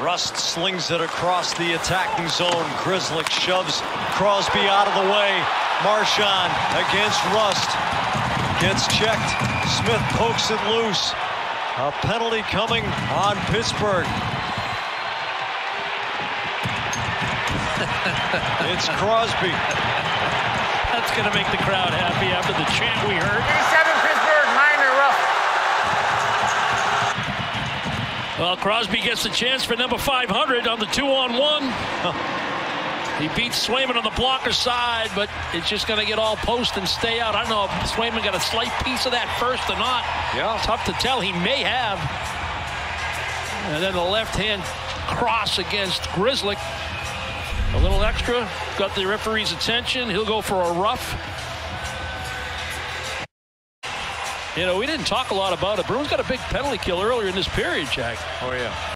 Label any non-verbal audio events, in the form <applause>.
Rust slings it across the attacking zone. Grzelcyk shoves Crosby out of the way. Marchand against Rust. Gets checked. Smith pokes it loose. A penalty coming on Pittsburgh. it's Crosby. <laughs> That's going to make the crowd happy after the chant we heard. Well, Crosby gets the chance for number 500 on the two-on-one. <laughs> He beats Swayman on the blocker side, but it's just going to get all post and stay out. I don't know if Swayman got a slight piece of that first or not. Yeah. Tough to tell. He may have. And then the left-hand cross against Grzelcyk. A little extra. Got the referee's attention. He'll go for a rough. You know, we didn't talk a lot about it. Bruins got a big penalty kill earlier in this period, Jack. Oh, yeah.